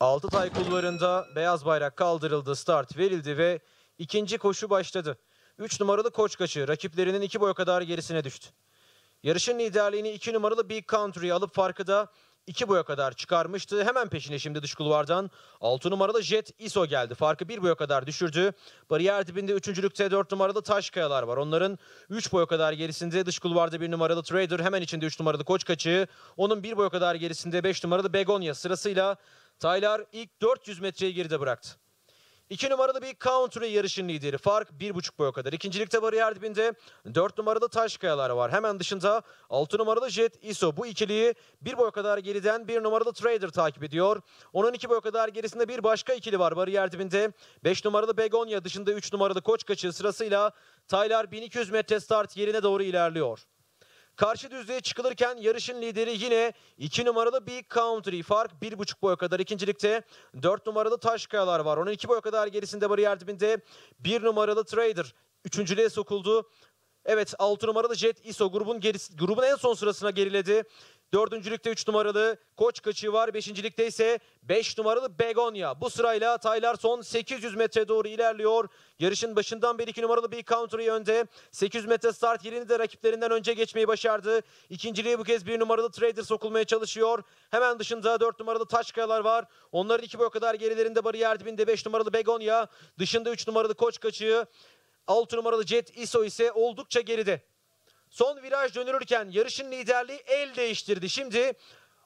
Altıtay kulvarında beyaz bayrak kaldırıldı, start verildi ve ikinci koşu başladı. 3 numaralı Koçkaçı rakiplerinin iki boy kadar gerisine düştü. Yarışın liderliğini 2 numaralı Big Country alıp farkı da 2 boya kadar çıkarmıştı. Hemen peşine şimdi dış kulvardan 6 numaralı Jet ISO geldi. Farkı 1 boya kadar düşürdü. Bariyer dibinde 3. 4 numaralı Taşkayalar var. Onların 3 boya kadar gerisinde dış kulvarda 1 numaralı Trader. Hemen içinde 3 numaralı Koçkaçı. Onun 1 boya kadar gerisinde 5 numaralı Begonya. Sırasıyla Taylar ilk 400 metreyi geride bıraktı. 2 numaralı bir country yarışın lideri. Fark 1,5 boya kadar. İkincilikte bariyer dibinde 4 numaralı Taşkayalar var. Hemen dışında 6 numaralı Jet ISO. Bu ikiliyi 1 boy kadar geriden 1 numaralı Trader takip ediyor. Onun 2 boy kadar gerisinde bir başka ikili var bariyer dibinde. 5 numaralı Begonya dışında 3 numaralı Koçkaçı sırasıyla Taylar 1200 metre start yerine doğru ilerliyor. Karşı düzlüğe çıkılırken yarışın lideri yine 2 numaralı Big Country. Fark 1,5 boy kadar. İkincilikte 4 numaralı Taşkayalar var. Onun 2 boy kadar gerisinde bariyer dibinde 1 numaralı Trader. Üçüncülüğe sokuldu. Evet 6 numaralı Jet ISO grubun gerisi, grubun en son sırasına geriledi. Dördüncülükte 3 numaralı Koç Kaçı var. Beşincilikte ise 5 numaralı Begonya. Bu sırayla Taylar son 800 metre doğru ilerliyor. Yarışın başından beri 2 numaralı Big Country önde. 800 metre start yerini de rakiplerinden önce geçmeyi başardı. İkinciliğe bu kez 1 numaralı Trader sokulmaya çalışıyor. Hemen dışında 4 numaralı Taşkayalar var. Onların 2 boy kadar gerilerinde bariyer dibinde 5 numaralı Begonya. Dışında 3 numaralı Koç Kaçı. 6 numaralı Jet ISO ise oldukça geride. Son viraj dönülürken yarışın liderliği el değiştirdi. Şimdi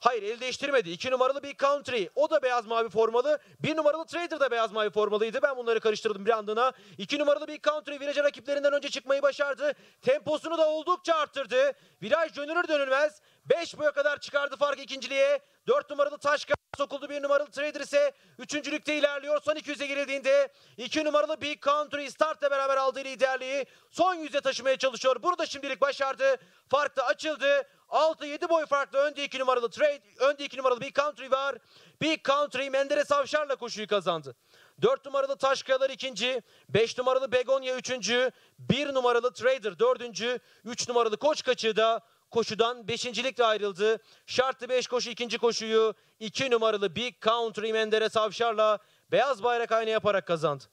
hayır el değiştirmedi. 2 numaralı bir country. O da beyaz mavi formalı. 1 numaralı trader da beyaz mavi formalıydı. Ben bunları karıştırdım bir andına. 2 numaralı bir country viraja rakiplerinden önce çıkmayı başardı. Temposunu da oldukça arttırdı. Viraj dönülür dönülmez 5 boya kadar çıkardı fark ikinciliğe. 4 numaralı Taşka sokuldu. 1 numaralı Trader ise üçüncülükte ilerliyor. Son 200'e girildiğinde 2 numaralı Big Country startla beraber aldığı liderliği son yüze taşımaya çalışıyor. Burada şimdilik başardı. Fark da açıldı. 6-7 boy farklı önde 2 numaralı Trade, önde 2 numaralı Big Country var. Big Country Menderes Avşar'la koşuyu kazandı. 4 numaralı Taşkayalar ikinci, 5 numaralı Begonya üçüncü, 1 numaralı Trader dördüncü, 3 numaralı Koç Kaçığı da koşudan beşincilikle ayrıldı. Şartlı 5 koşu ikinci koşuyu 2 numaralı Big Country Menderes Avşar'la beyaz bayrak aynı yaparak kazandı.